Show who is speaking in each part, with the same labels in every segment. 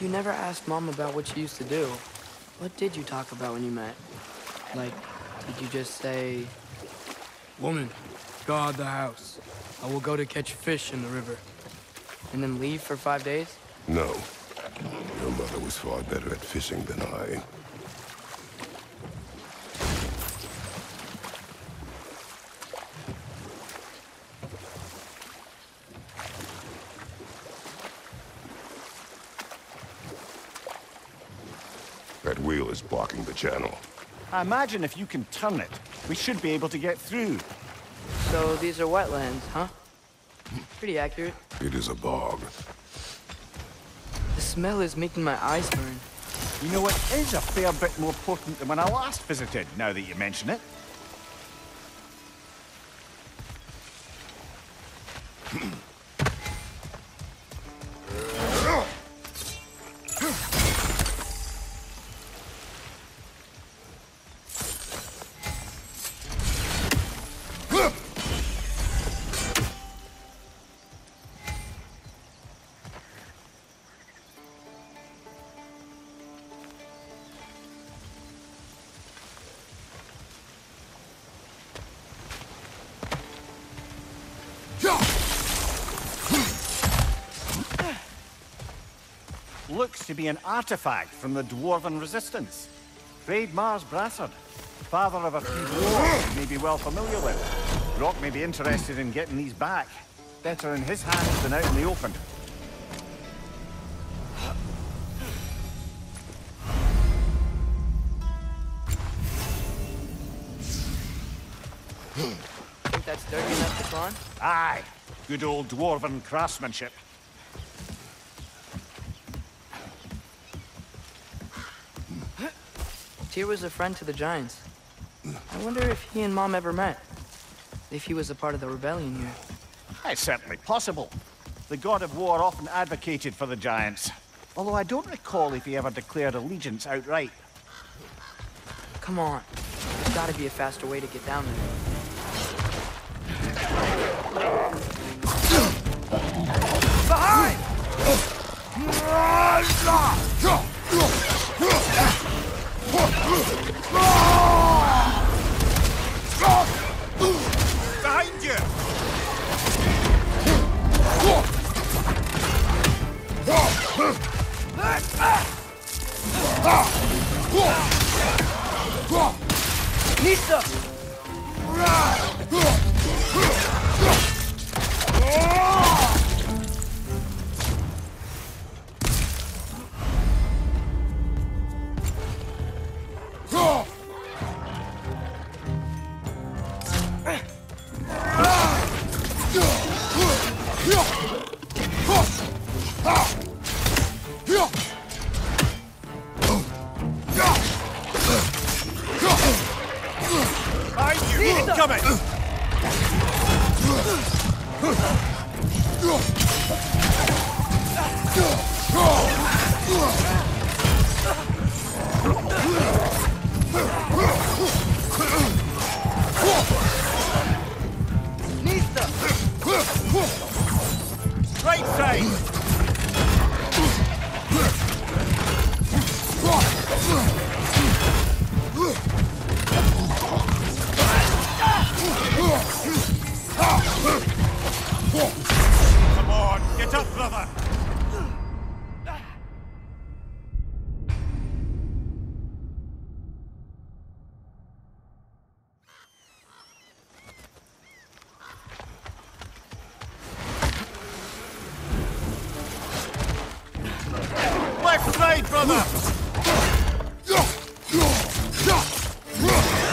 Speaker 1: you never asked Mom about what you used to do. What did you talk about when you met? Like, did you just say... Woman, guard the house. I will go to catch fish in the river. And then leave for five days?
Speaker 2: No. Your mother was far better at fishing than I. That wheel is blocking the channel.
Speaker 3: I imagine if you can turn it, we should be able to get through.
Speaker 1: So these are wetlands, huh? Pretty accurate.
Speaker 2: It is a bog.
Speaker 1: The smell is making my eyes burn.
Speaker 3: You know, it is a fair bit more potent than when I last visited, now that you mention it. To be an artifact from the Dwarven Resistance. Mars Brassard, father of a few dwarves you may be well familiar with. Brok may be interested in getting these back. Better in his hands than out in the open.
Speaker 1: Think that's dirty enough to climb?
Speaker 3: Aye, good old Dwarven craftsmanship.
Speaker 1: Tyr was a friend to the Giants. I wonder if he and Mom ever met. If he was a part of the rebellion here.
Speaker 3: It's certainly possible. The god of war often advocated for the Giants. Although I don't recall if he ever declared allegiance outright.
Speaker 1: Come on. There's gotta be a faster way to get down there.
Speaker 3: Behind
Speaker 1: Nista!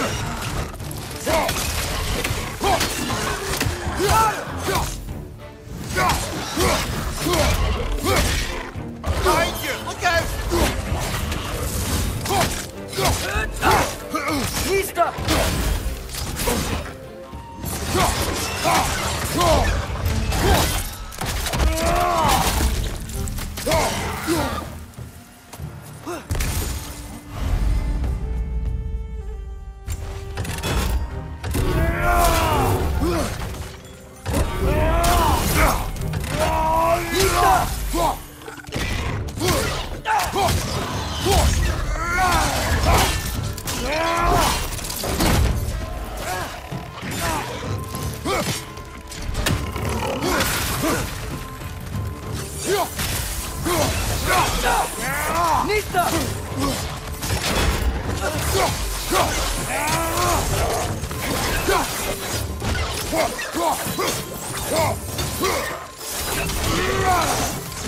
Speaker 3: Behind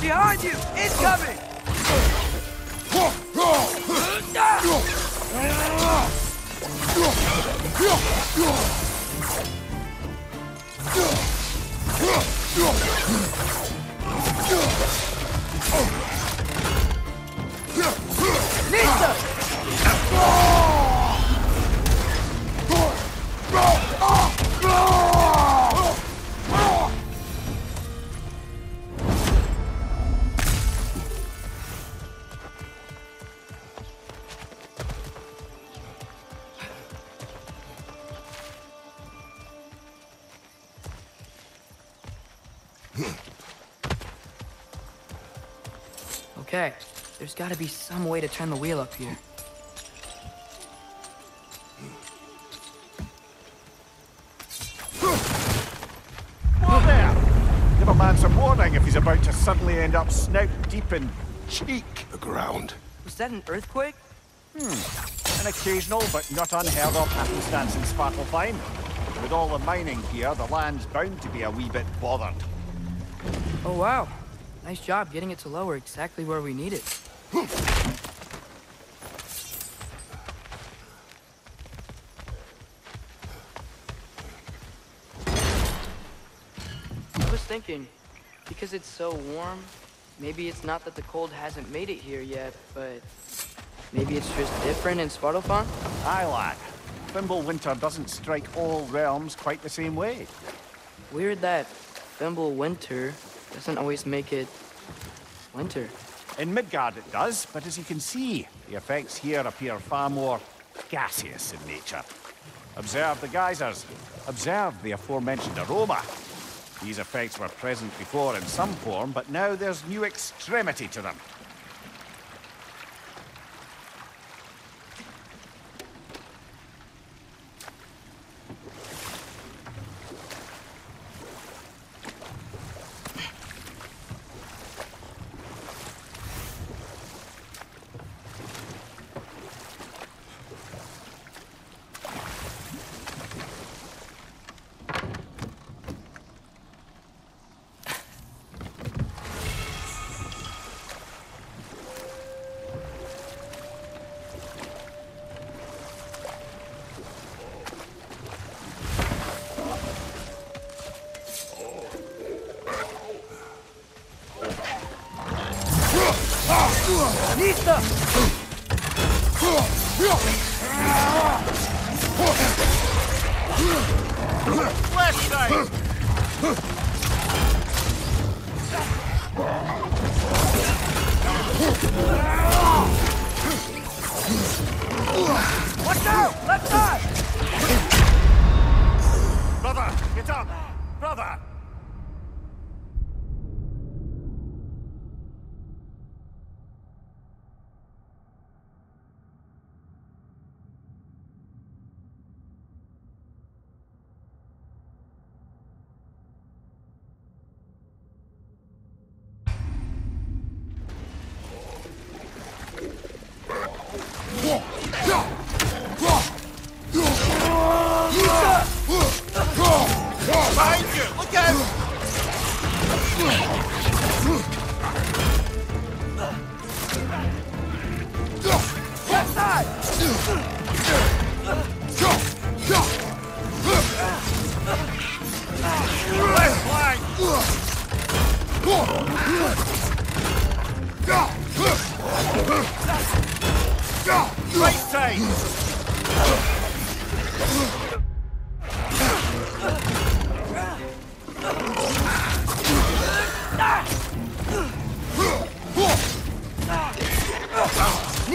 Speaker 3: Behind you!
Speaker 1: Incoming! Okay, there's gotta be some way to turn the wheel up here.
Speaker 3: Whoa there! Give a man some warning if he's about to suddenly end up snout deep in cheek.
Speaker 2: The ground.
Speaker 1: Was that an earthquake? Hmm.
Speaker 3: An occasional but not unheard of happenstance in Svartalfheim. With all the mining here, the land's bound to be a wee bit bothered.
Speaker 1: Oh wow. Nice job getting it to lower exactly where we need it. I was thinking, because it's so warm, maybe it's not that the cold hasn't made it here yet, but maybe it's just different in Svartalfheim?
Speaker 3: Aye, lad. Fimbulwinter doesn't strike all realms quite the same way.
Speaker 1: Weird that Fimbulwinter doesn't always make it winter.
Speaker 3: In Midgard it does, but as you can see, the effects here appear far more gaseous in nature. Observe the geysers. Observe the aforementioned aroma. These effects were present before in some form, but now there's new extremity to them. Left side!
Speaker 1: Watch out! Left side!
Speaker 3: Brother, get up!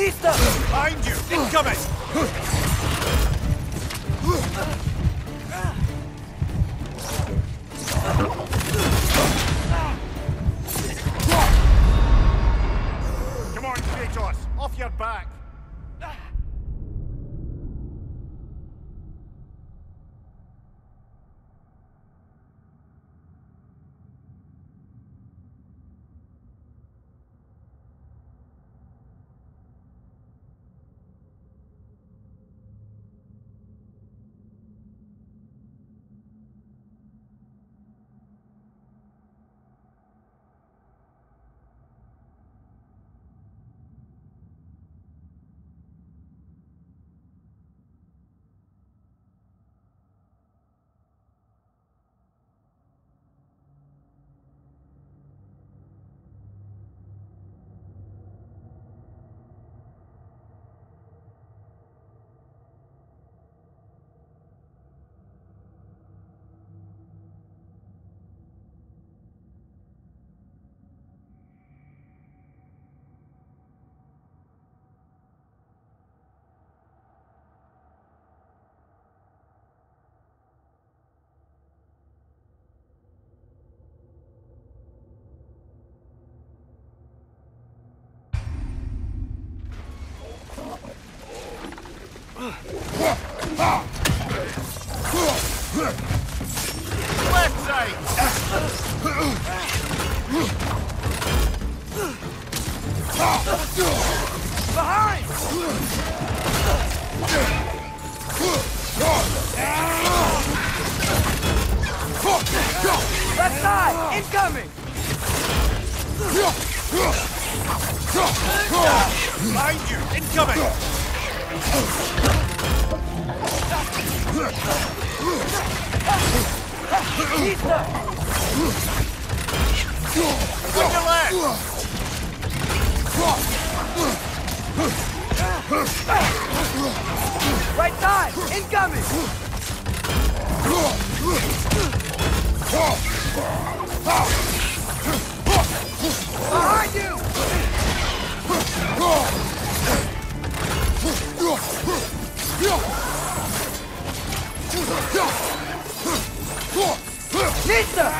Speaker 3: Easter! Behind you! Incoming!
Speaker 1: Come on,
Speaker 3: Kratos! Off your back! Left side!
Speaker 1: Incoming!
Speaker 3: Behind you! Incoming! On your left!
Speaker 1: Right side! Incoming! Behind you! Nista!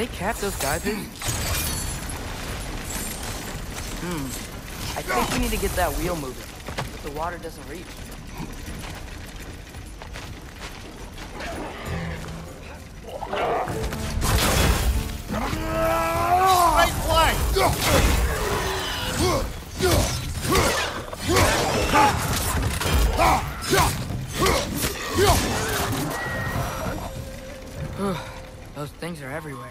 Speaker 1: They cap those geysers? Hmm. I think we need to get that wheel moving. But the water doesn't reach. Those things are everywhere.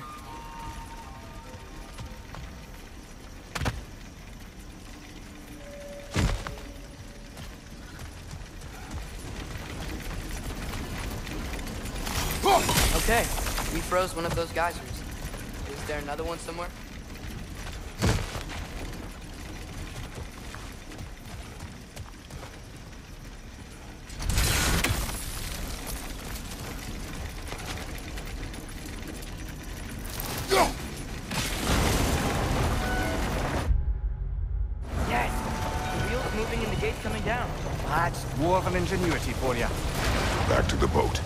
Speaker 1: Okay, we froze one of those geysers. Is there another one somewhere?
Speaker 3: Ingenuity for you.
Speaker 2: Back to the boat.